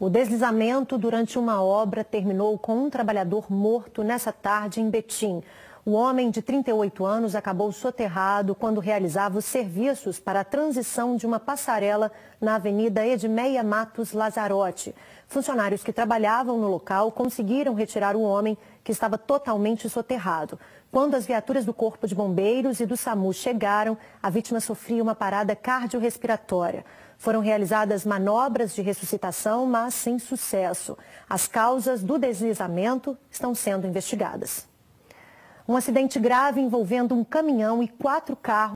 O deslizamento durante uma obra terminou com um trabalhador morto nessa tarde em Betim. O homem de 38 anos acabou soterrado quando realizava os serviços para a transição de uma passarela na Avenida Edmeia Matos Lazarote. Funcionários que trabalhavam no local conseguiram retirar o homem, que estava totalmente soterrado. Quando as viaturas do Corpo de Bombeiros e do SAMU chegaram, a vítima sofria uma parada cardiorrespiratória. Foram realizadas manobras de ressuscitação, mas sem sucesso. As causas do deslizamento estão sendo investigadas. Um acidente grave envolvendo um caminhão e quatro carros